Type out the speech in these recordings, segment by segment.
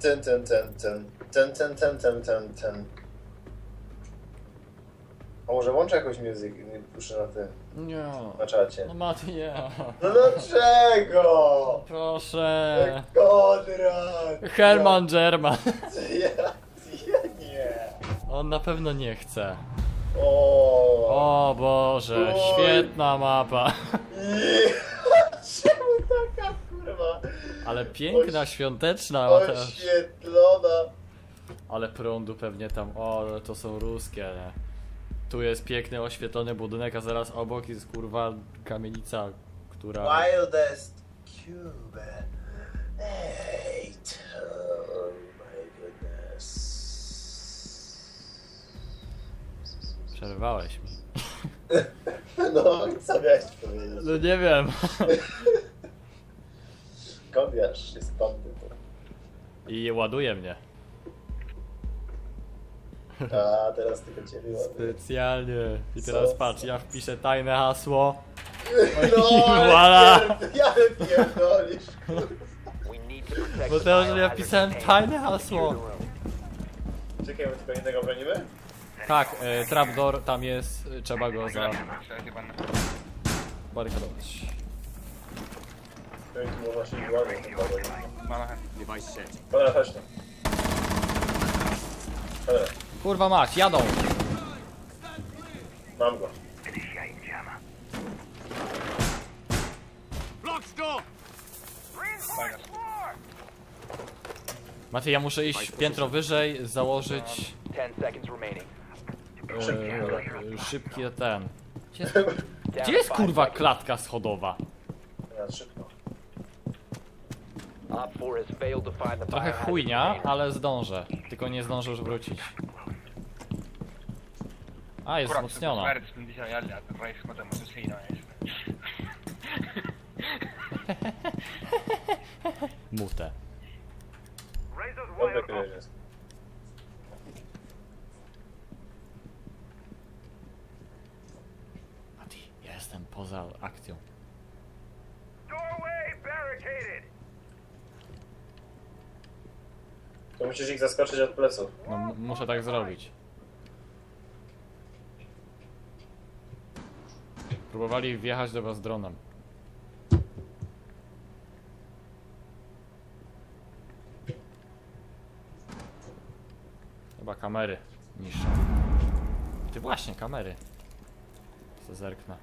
Ten, ten, ten, ten, ten, ten, ten, ten, ten, ten. A może włączę jakąś music i nie puszczę na tym, Nie. na czacie. No Mati, nie. No dlaczego? Proszę. Konrad! Herman German. Ja, ja nie. On na pewno nie chce. O. O Boże, Oj. świetna mapa. Nie. Ale piękna, Oś- świąteczna. Oświetlona. Ale prądu pewnie tam. O, ale to są ruskie, nie? Tu jest piękny, oświetlony budynek, a zaraz obok jest kurwa kamienica, która. Wildest Cuban. Eight. Oh my goodness. Przerwałeś mi. No, co miałeś powiedzieć? No nie wiem. Skąd wiesz? Jest stądy I ładuje mnie. A, teraz tylko ciebie ładuję. Specjalnie. I teraz Co? patrz, ja wpiszę tajne hasło. No, I voila. Ja pierdolisz. Bo teraz ja wpisałem tajne hasło. Czekaj, my tylko innego bronimy? Tak, e, trapdoor tam jest, e, trzeba go za barykadować. To tu można się ładnie chyba bronić. Mama. Dobra, chodź tu. Dobra, Kurwa mać, jadą! mam go. Maciej, ja muszę iść piętro wyżej, założyć 10 seconds remaining. e, szybki ten. Gdzie jest, gdzie jest kurwa klatka schodowa? Ja szybko. Op 4 has failed to find the Trochę chujnia, ale zdążę. Tylko nie zdążę już wrócić. A, jest wzmocniona. vääritas mind ise jälle, et raisk ma tõmbasin seina ees. Mutę. Dobra, który jest. Mati, ja jestem poza akcją. To musisz ich zaskoczyć od pleców. No, muszę tak zrobić. Próbowali wjechać do was dronem. Chyba kamery niższe. Ty właśnie, kamery. Co zerknę.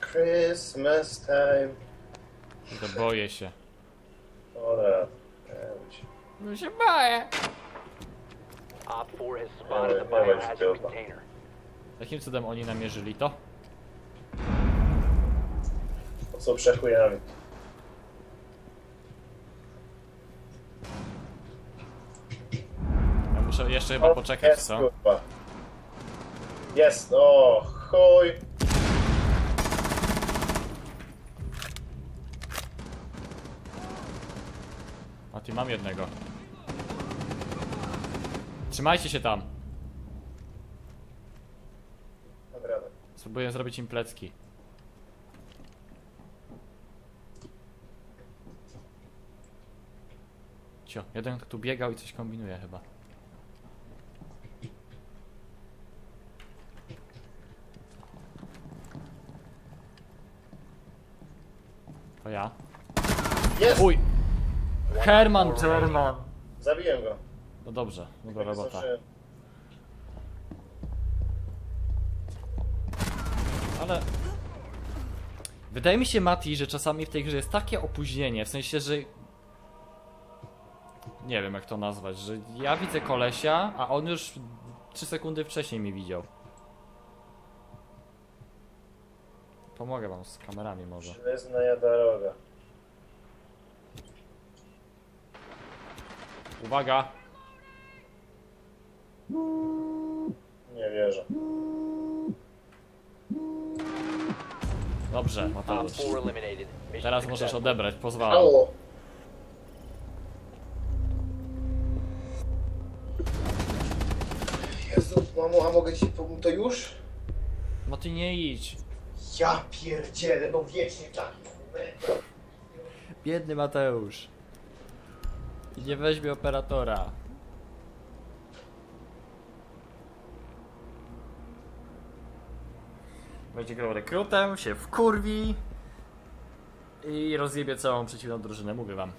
Christmas time. To boję się. Być. No się boję. Op 4 has spotted the biohazard container. Jakim cudem oni namierzyli to? To są przechujami. Ja muszę jeszcze chyba poczekać, jest, co? kurwa. Jest, o chuj. Ty mam jednego. Trzymajcie się tam. Spróbuję zrobić im plecki. Cio, jeden tu biegał i coś kombinuje chyba. To ja. Jest! Uj! Herman German! Zabiłem go. No dobrze, dobra Tak robota. Ale... Wydaje mi się, Mati, że czasami w tej grze jest takie opóźnienie, w sensie, że... Nie wiem jak to nazwać, że ja widzę kolesia, a on już 3 sekundy wcześniej mi widział. Pomogę wam z kamerami może. Przyznaję droga. Uwaga! Nie wierzę. Dobrze, Mateusz. 4 eliminated. Mission Teraz możesz odebrać, pozwalam. Jezu, mamo, a mogę ci pomóc to już? No ty nie idź. Ja pierdzielę, no wiecznie tak. Biedny Mateusz. I nie weźmie operatora. Będzie grał rekrutem, się wkurwi i rozjebie całą przeciwną drużynę, mówię wam.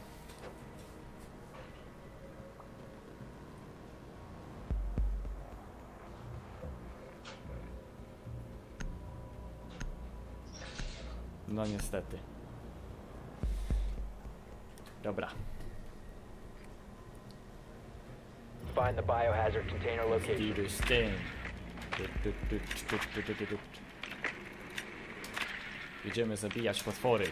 No niestety. Dobra. Find the biohazard container location. Do this thing. Jedziemy zabijać potwory.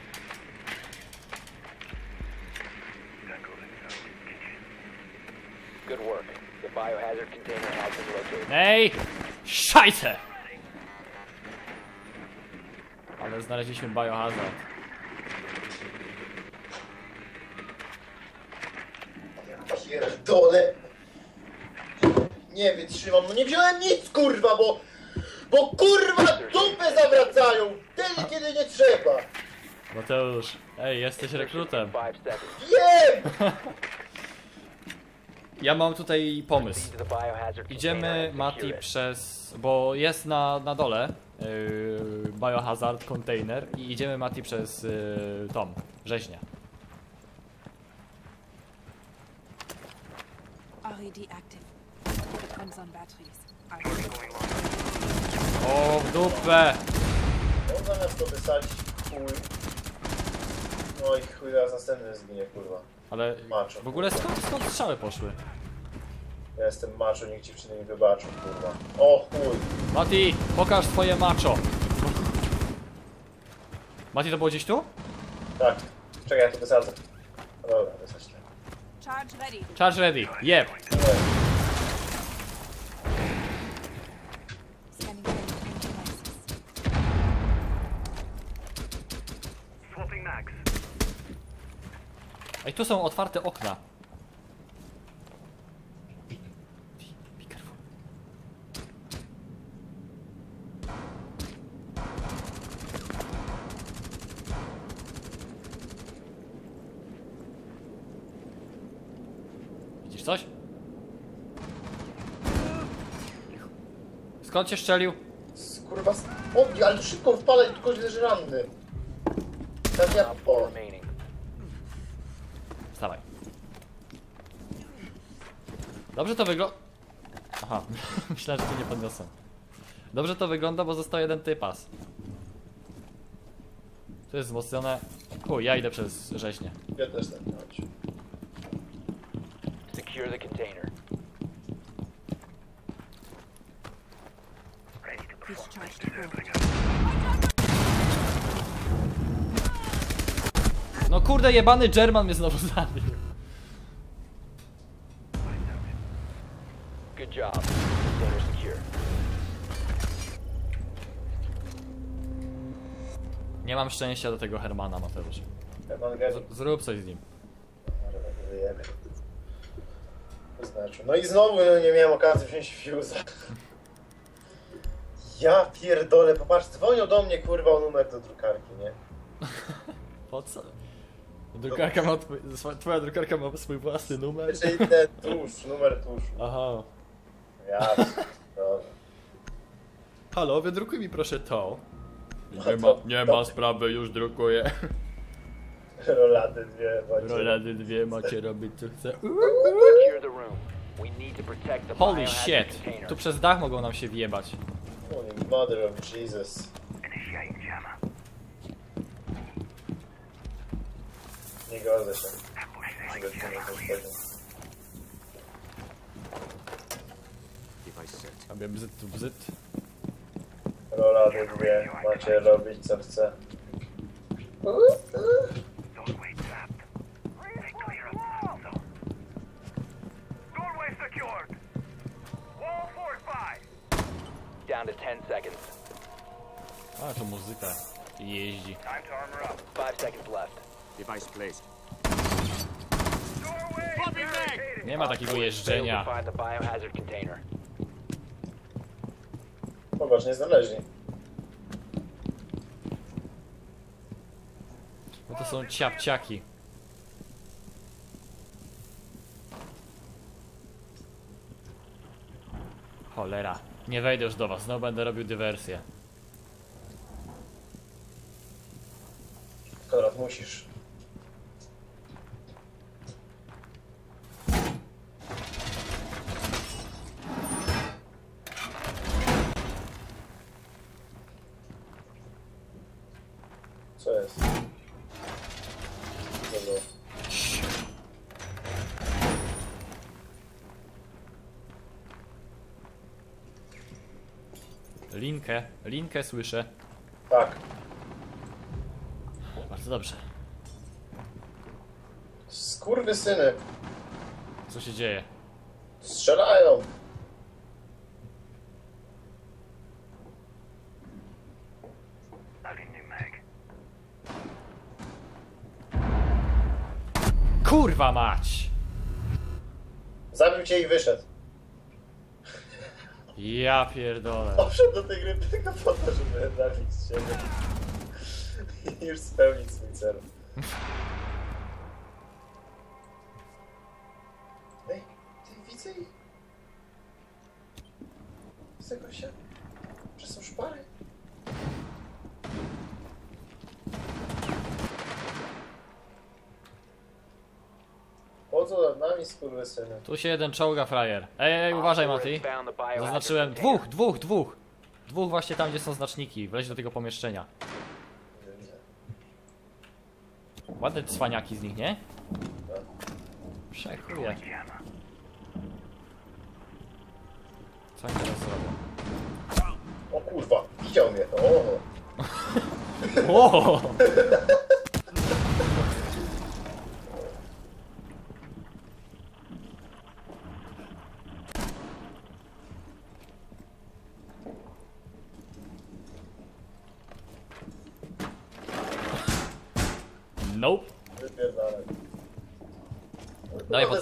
Good work. The biohazard container has been located. Ej! Szajce! Ale znaleźliśmy biohazard. Pierdolę. Nie wytrzymam, no nie wziąłem nic kurwa, bo... Bo kurwa dupę zawracają! Wtedy kiedy nie trzeba! Mateusz, ej, jesteś rekrutem. Wiem! Ja mam tutaj pomysł. Idziemy, Mati, przez... bo jest na, na dole yy, biohazard container i idziemy, Mati, przez yy, tom, rzeźnię. RED active. O, w dupę! On zamiast to wysadzić, chuj. No i chuj, teraz następny zginie, kurwa. Ale Macho. w ogóle skąd, skąd strzały poszły? Ja jestem macho, niech dziewczyny mi wybaczą, kurwa. O chuj! Mati, pokaż swoje macho. Mati, to było gdzieś tu? Tak, czekaj, ja to wysadzę. No dobra, wysadź. Charge ready. Charge ready. Jeb. Scanning tu są otwarte okna. Widzisz coś? Skąd cię szczelił? Kurwa, s- o, ale szybko wpadaj, tylko leży ranny. Tak ja... Op four O, remaining. Wstawaj. Dobrze to wygląda. Aha, myślałem, że cię nie podniosę. Dobrze to wygląda, bo został jeden typas. To jest wzmocnione. Uj, ja idę przez rzeźnię. ja też tak chodź. Secure the container. No kurde, jebany German mnie znowu zabił. Mam szczęścia do tego Hermana, Mateusz. Herman Gary. Z zrób coś z nim. Może tak. To znaczy. No i znowu no, nie miałem okazji wziąć fuse'a. Ja pierdolę, popatrz, dzwonią do mnie kurwa o numer do drukarki, nie? Po co? Drukarka ma twoja drukarka ma swój własny numer. Czyli ten tusz, numer tuszu. Aha. Ja, dobra. Halo, wydrukuj mi proszę to. No Nie ma, nie ma sprawy, już drukuję. Rolady dwie, macie. Rolady dwie macie robić co chce. Holy shit! Tu przez dach mogą nam się wjebać. Holy mother of Jesus. Nie godzę się. Robię bzyt tu bzyt. Rolady dwie, macie robić co chce. Doorway secured. Wall fortified. Down to 10 seconds. A, to muzyka jeździ. Time to armor up. Five seconds left. Device placed. Doorway barricaded. Nie ma takiego jeżdżenia. Popatrz, nie znaleźli. No to są ciapciaki. Cholera. Nie wejdę już do was, znowu będę robił dywersję. Konrad, musisz. Linkę, słyszę. Tak. Bardzo dobrze. Skurwysyny. Co się dzieje? Strzelają. Kurwa mać! Zabił cię i wyszedł. Ja pierdolę. Poszedł do tej gry tylko po to, żeby nabić siebie. I już spełnić swój cel. Tu się jeden czołga frajer. Ej, ej, uważaj Mati. Zaznaczyłem dwóch, dwóch, dwóch. Dwóch właśnie tam, gdzie są znaczniki. Wleź do tego pomieszczenia. Ładne cwaniaki z nich, nie? Przechuje. Co oni teraz zrobią? O kurwa, widział mnie. O, O!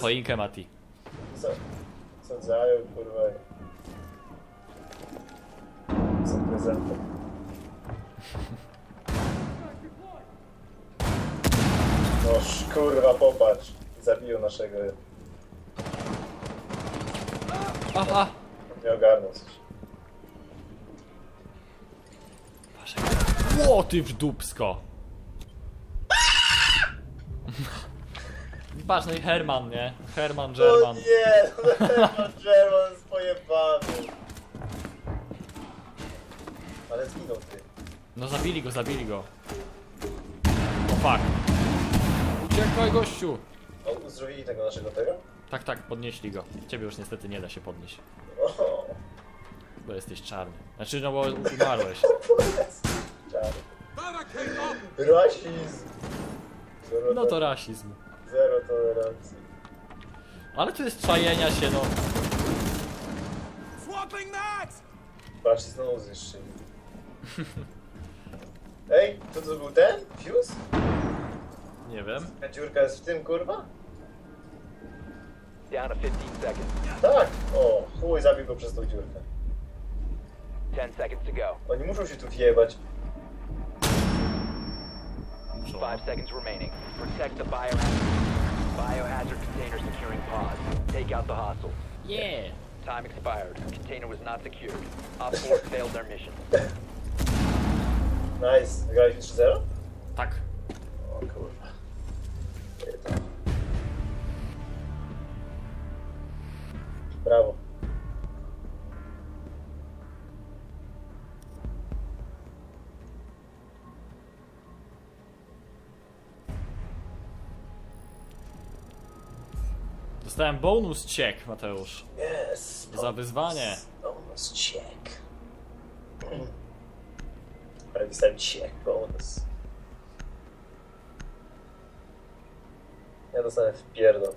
Choinkę, Mati. Sadzają, kurwa. i- Są prezentem. Noż, kurwa, popatrz. Zabiją naszego. Aha! Nie ogarnął coś. Ło, ty w dupsko! Patrz, no i Herman, nie? Herman, O German. nie, no Herman German jest pojebany. Ale zginął ty. No zabili go, zabili go. O fuck. Uciekaj, gościu! O, uzdrowili tego naszego tego? Tak, tak, podnieśli go. Ciebie już niestety nie da się podnieść, O, bo jesteś czarny. Znaczy, no bo umarłeś. czary. Rasizm. Zero, No to rasizm. Tolerancji. Ale tu jest czajenia się, no. Patrz, znowu zniszczyli. Ej, to co był ten? Fuse? Nie wiem. Ta dziurka jest w tym, kurwa? Down to 15 seconds. Tak. O, chuj, zabił go przez tą dziurkę. 10 seconds to go. Oni muszą się tu wjebać. 5 seconds remaining. Protect the biohazard. Biohazard container securing pods. Take out the hostiles. Yeah! Time expired. Container was not secured. Op 4 failed their mission. Nice. Wygraliśmy 3-0? Tak. O kurwa. Brawo. Dostałem bonus check, Mateusz. Yes. Za wyzwanie. Bonus check. Ale dostałem check bonus. Ja dostanę w pierdol.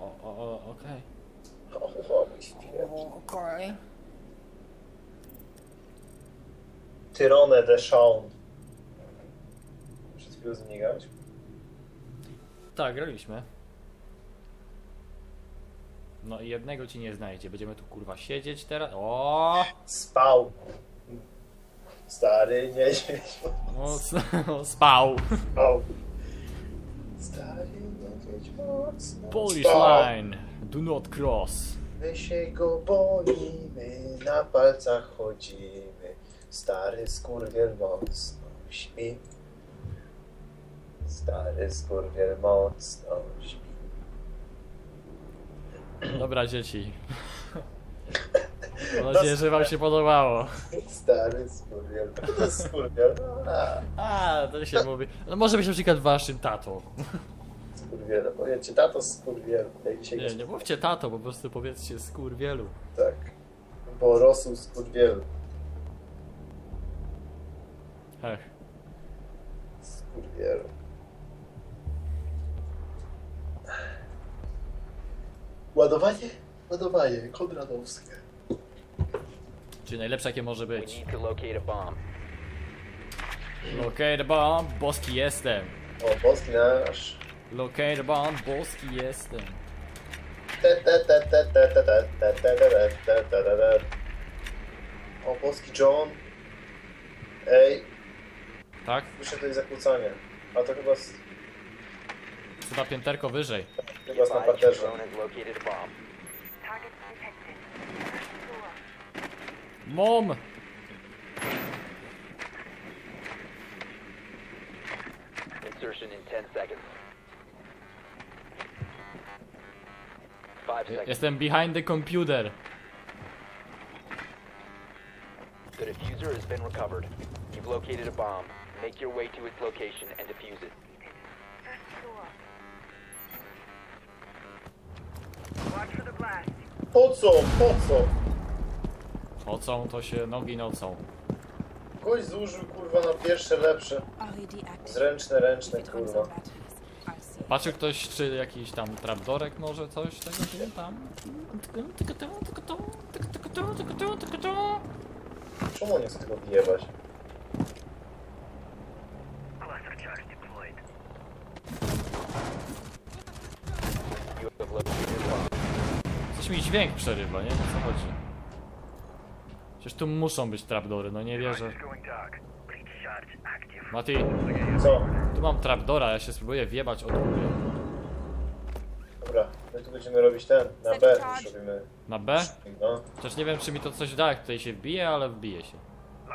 O, o, o, okej. O, o, mój wpierdol. Okay. Tyrone de Shaun. Przed chwilą z nim nie grałeś? Tak, graliśmy. No i jednego ci nie znajdzie. Będziemy tu kurwa siedzieć teraz. O! Spał. Stary niedźwiedź. No, no, spał. Spał. Stary niedźwiedź mocno. Polish Spał. line. Do not cross. My się go boimy, na palcach chodzimy. Stary skurwiel mocno śpi. Stary skurwiel mocno śpi. Dobra, dzieci. Mam nadzieję, że wam się podobało. Stary skurwiel. To skurwiel. A, A, to się mówi. No może być na przykład waszym tatą. skurwiel. Powiedzcie, tato skurwiel. Dzisiaj Nie, nie mówcie tato, po prostu powiedzcie skurwielu. Tak. Bo rosół skurwiel. Hech. Skurwiel. Ładowanie? Ładowanie, konradowskie. Czyli najlepsze jakie może być. Locate bomb, boski jestem. O, boski nasz. Locate bomb, boski jestem. O, boski John. Ej. Tak? Słyszę tutaj zakłócanie. A to chyba... Chyba pięterko wyżej. Chyba z na Advise your parterze. drone located a bomb. Mom! Insertion in 10 seconds. 5 seconds. Jestem behind the computer. The diffuser has been recovered. You've located a bomb. Make your way to its location and defuse it. Po co? Po co? Nocą to się nogi nocą. Gość zużył kurwa na pierwsze lepsze. Zręczne, ręczne kurwa. Patrzy ktoś, czy jakiś tam trapdorek może coś tego się tam. Czemu nie chce tego wyjebać? Cluster charge deployed. You have located a bomb. Coś mi dźwięk przerywa, nie? O co chodzi? Przecież tu muszą być trapdory, no nie wierzę. Mati, Co? tu mam trapdora, ja się spróbuję wjebać od góry. Dobra, my tu będziemy robić ten. Na B już robimy. Na B? No. Chociaż nie wiem, czy mi to coś da, jak tutaj się wbije, ale wbije się.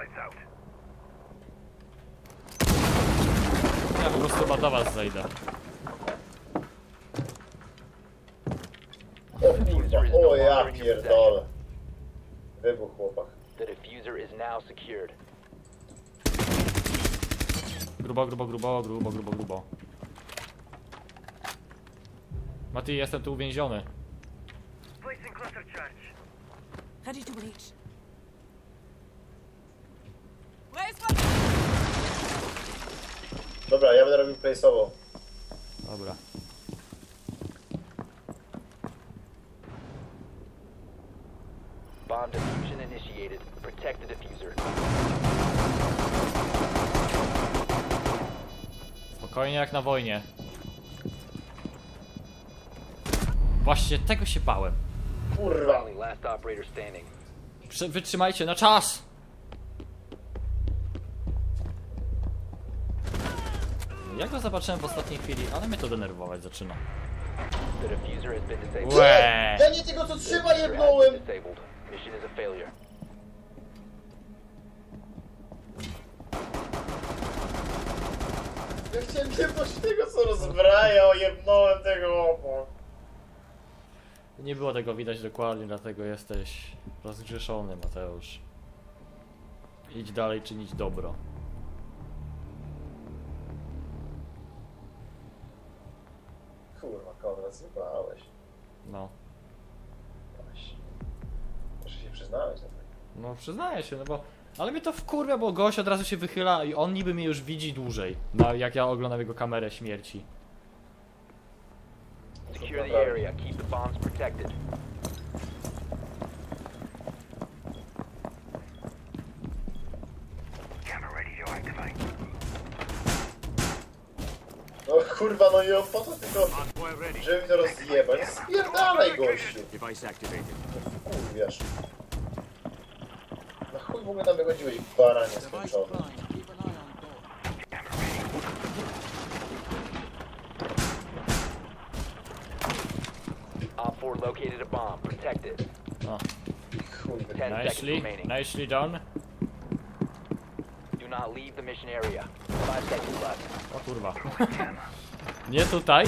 Lights out. Ja po prostu chyba do was zejdę. O kurwa, o ja pierdolę. Wybuch chłopak. The diffuser is now secured. Grubo, grubo, grubo, grubo, grubo, grubo. Mati, jestem tu uwięziony. Placing cluster charge. Ready to breach. Dobra, ja będę robił place'owo. Dobra. Bomb diffusion initiated. Protect the diffuser. Spokojnie jak na wojnie. Właśnie tego się bałem. Kurwa. Prze wytrzymajcie na czas! Ja go zobaczyłem w ostatniej chwili, ale mnie to denerwować zaczyna. Łe! Ja nie tego co trzeba jebnąłem! disabled. Mission is a failure. Ja chciałem jebnąć tego co rozbraja, jebnąłem tego obok. Nie było tego widać dokładnie, dlatego jesteś rozgrzeszony, Mateusz. Idź dalej czynić dobro. Kurwa, Konrad, zjebałeś. No. Właśnie. Muszę się przyznać na to. No przyznaję się, no bo... Ale mnie to wkurwia, bo gość od razu się wychyla i on niby mnie już widzi dłużej. No, jak ja oglądam jego kamerę śmierci. Secure the area. Keep the bombs protected. Camera ready to activate. No kurwa, no i on po to tylko, żeby mi to rozjebać. Spierdalaj gościu. Kurwiasz. Na chuj w ogóle tam wychodziłeś, baranie skończony. Op 4 located a bomb. Protect it. O, Chuj, wy- 10 seconds nicely, remaining. nicely done. Do not leave the mission area. 5 seconds left. O kurwa. Nie tutaj?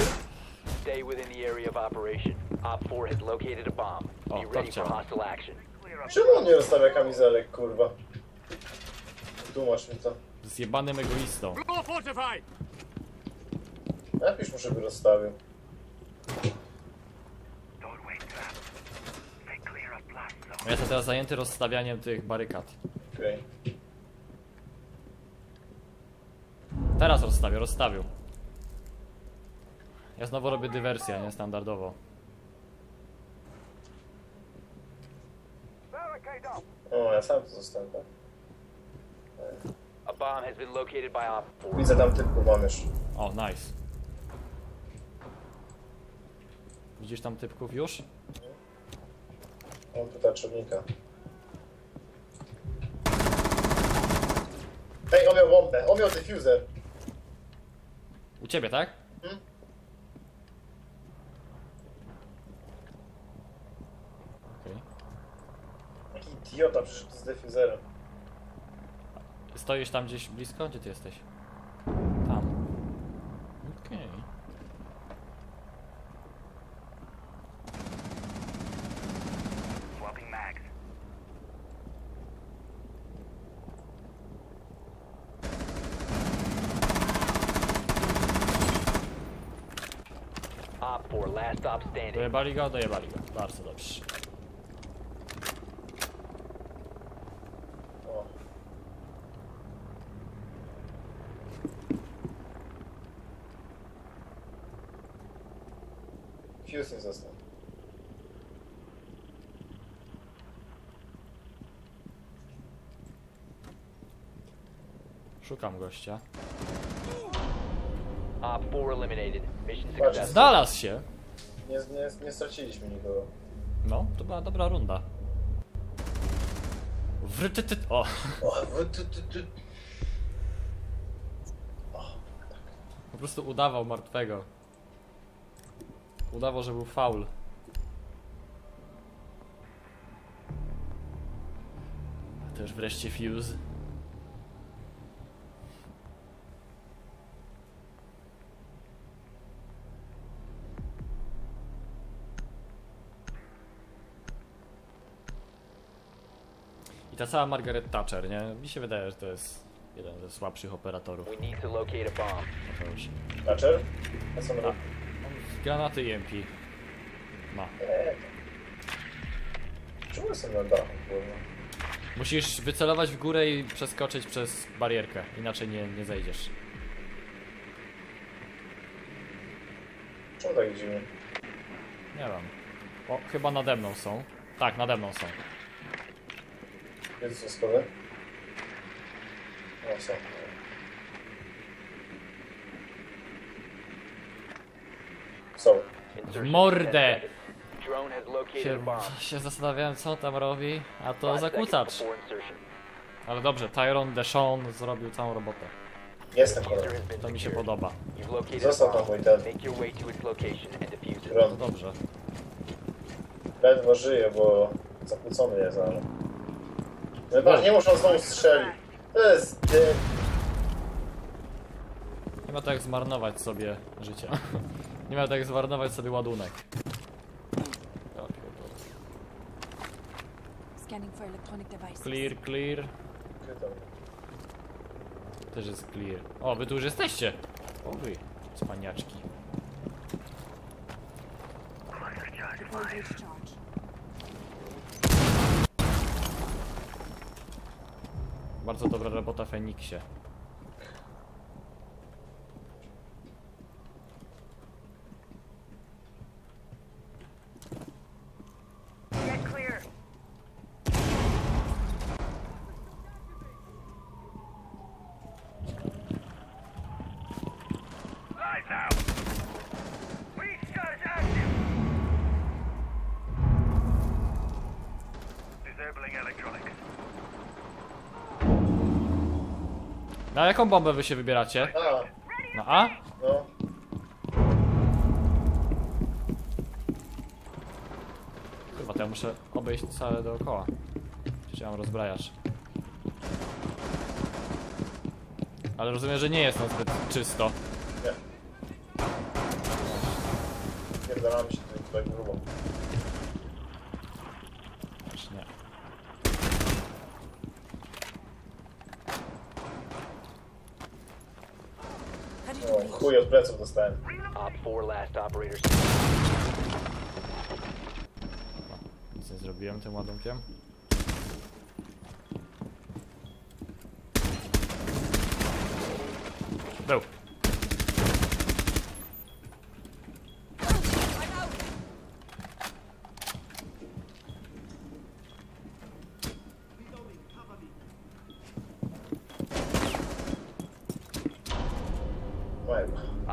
Stay within the area of operation. Op 4 has located a bomb. Oh, Be ready for hostile action. Czemu on nie rozstawia kamizelek, kurwa? Tłumacz mi to. Zjebanym egoistą. Napisz mu, żeby rozstawił. Ja jestem teraz zajęty rozstawianiem tych barykad. Okej. Teraz rozstawię, rozstawił. Ja znowu robię dywersję, nie O, ja sam tu zostanę, tak? A bomb has been located by Op 4. Widzę tam typku mam już. O, nice. Widzisz tam typków już? Mam tu tarczownika. Ej, on miał bombę, on miał diffuser. U ciebie, tak? Idiota przyszedł z diffuserem. Stoisz tam gdzieś blisko? Gdzie ty jesteś? Tam. Okej. Swapping mags. Op 4, last stop standing. Dojebali go? Dojebali go. Bardzo dobrze. Fuse nie został. Szukam gościa. Op 4 eliminated. Mission Patrz. Znalazł się! Nie, nie, nie straciliśmy nikogo. No, to była dobra runda. Wrytyty... O! O, wy- ty. Po prostu udawał martwego. Udawał, że był faul. Też wreszcie fuse. I ta cała Margaret Thatcher, nie? Mi się wydaje, że to jest jeden ze słabszych operatorów. We need to locate a bomb. To już. Thatcher? Granaty EMP ma. Eee, Czemu jestem na dachu, kurwa? Musisz wycelować w górę i przeskoczyć przez barierkę, inaczej nie, nie zejdziesz. Czemu tak dziwnie? Nie wiem. O, chyba nade mną są. Tak, nade mną są. Gdzie są schody? O, są. Są. W mordę! 10 seconds. Drone has located a Się, się zastanawiałem, co tam robi, a to zakłócacz. Ale dobrze, Tyron Deshawn zrobił całą robotę. Jestem been To mi się podoba. Został tam mój ten. No Ron. dobrze. Ledwo żyje, bo zakłócony jest, ale... Chyba nie muszą znowu strzelić. To jest dym. Nie ma tak zmarnować sobie życia. Nie ma tak zmarnować sobie ładunek. Clear, clear. Też jest clear. O, wy tu już jesteście! O wy, cwaniaczki. Bardzo dobra robota Feniksie. Get clear. Lights out. Breach charge active. Disabling electronics. Na jaką bombę wy się wybieracie? A, Na A? no. ja muszę obejść całe dookoła. Przecież ja mam rozbrajacz. Ale rozumiem, że nie jest tam zbyt czysto. Nie. Pierdalamy się tutaj, tutaj grubo. Też nie. Ready to O, reach. chuj od pleców dostałem. Op 4 last operators. Nic nie zrobiłem tym ładunkiem.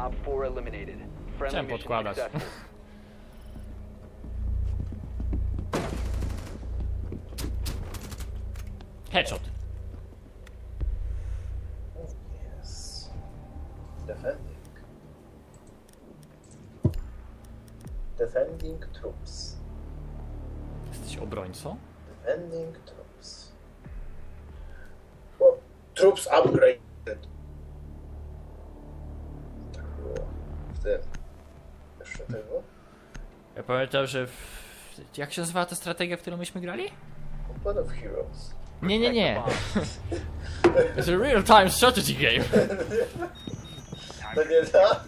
Op 4 eliminated. Friendly Chciałem mission podkładać. successful. Headshot. Yes. Defending. Defending troops. Jesteś obrońcą? Defending troops. Pamiętam, że w... Jak się nazywała ta strategia, w którą myśmy grali? Company of Heroes. Nie, nie, nie. It's a real-time strategy game. To nie ta?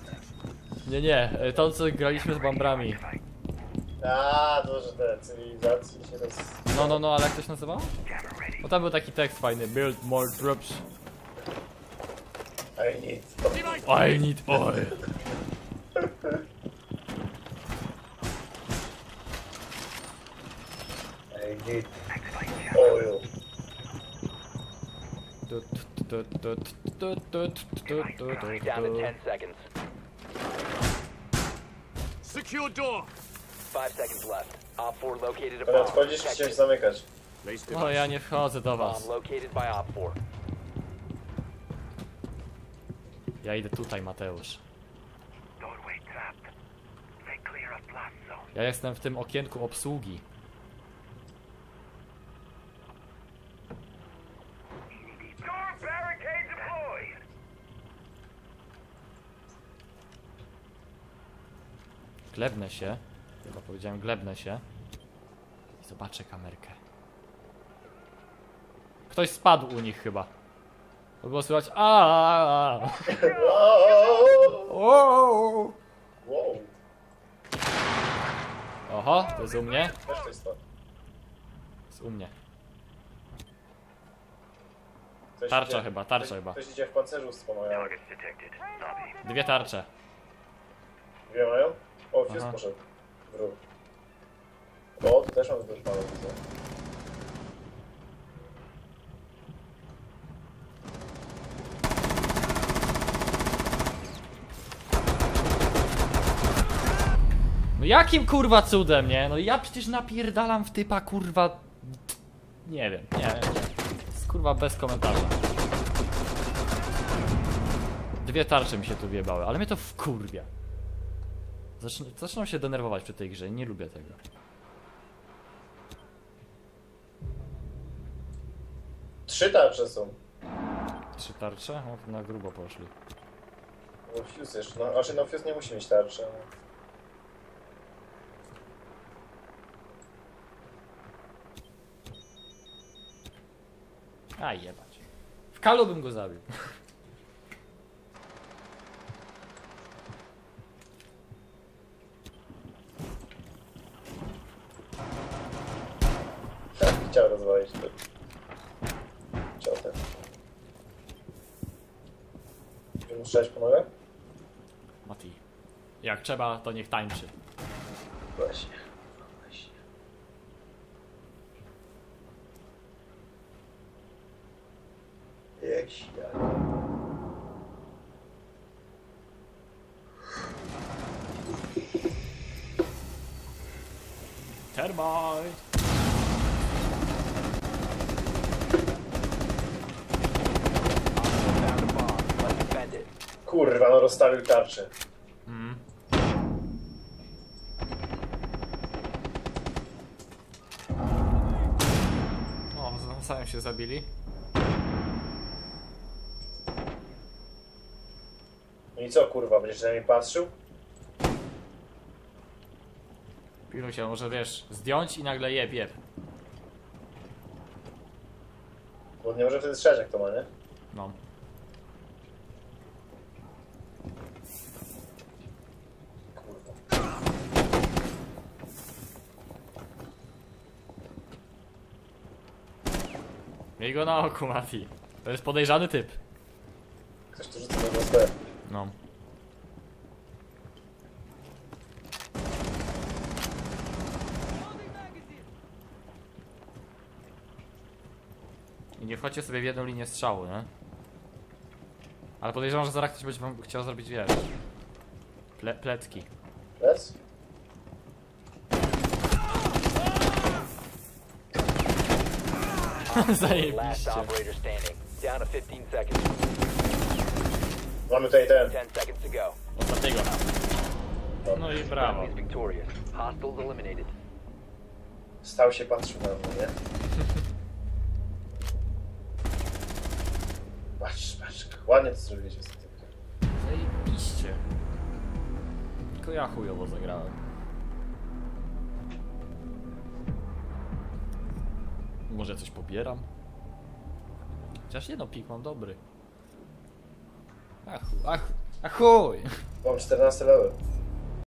Nie, nie. To, co graliśmy z bambrami. A, że te cywilizacje się roz... No, no, no, ale jak to się nazywało? Bo tam był taki tekst fajny. Build more troops. I need to. I need oil. Down to tut. 10 seconds. Secure door. 5 seconds left. Op 4 located a Teraz bomb. wchodzisz i Protect chciałeś it. zamykać. Place O, ja nie wchodzę do was. Bomb located by Op 4. Ja idę tutaj, Mateusz. Ja jestem w tym okienku obsługi. Glebnę się. Chyba powiedziałem glebnę się. I zobaczę kamerkę. Ktoś spadł u nich chyba. To było słychać. A! Wow. Oho, to jest u mnie. Też to jest u mnie. Tarcza idzie- chyba, tarcza ktoś, chyba. Ktoś idzie w pancerzu z. Dwie tarcze. Dwie mają? O, Fuse Aha. poszedł. Wróg. O, tu też mam mało widzę. No jakim kurwa cudem, nie? No ja przecież napierdalam w typa kurwa. Nie wiem, nie wiem. Jest kurwa bez komentarza. Dwie tarcze mi się tu wjebały, ale mnie to wkurwia. Zacznę, zaczynam się denerwować przy tej grze i nie lubię tego. Trzy tarcze są. Trzy tarcze? O, to na grubo poszli. No, Fuse jeszcze. No, znaczy, no Fuse nie musi mieć tarczy. A jebać. W kalu bym go zabił. Tak, chciał rozwalić to. Chciał ten. Czy pomogę? Mati. Jak trzeba, to niech tańczy. Właśnie. Właśnie. Jak śmiać. Termite! Found a bomb. Let's defend it. Kurwa, no rozstawił tarczę. nawzajem się zabili. No i co kurwa, będziesz na mnie patrzył? Pilu się może wiesz, zdjąć i nagle jeb, jeb. Bo nie może wtedy strzelać jak to ma, nie? No. Miej go na oku, Mati. To jest podejrzany typ. Ktoś tu rzuca na nas B. No. I nie wchodźcie sobie w jedną linię strzału, nie? Ale podejrzewam, że zaraz ktoś będzie wam chciał zrobić, wiesz... Ple pletki. Lec? Last Zajebiście. operator standing. Down to 15 seconds. Mamy tutaj ten. 10 seconds to go. Ostatniego. No i brawo. Friendly is victorious. Hostiles eliminated. Stał się, patrzył na mnie, nie? Patrz, patrz, ładnie to zrobiliście z tym. Zajebiście. Tylko ja chujowo zagrałem. Może coś pobieram? Chociaż nie no, pik mam dobry. Ach, ach, ach chuj! Mam 14 level.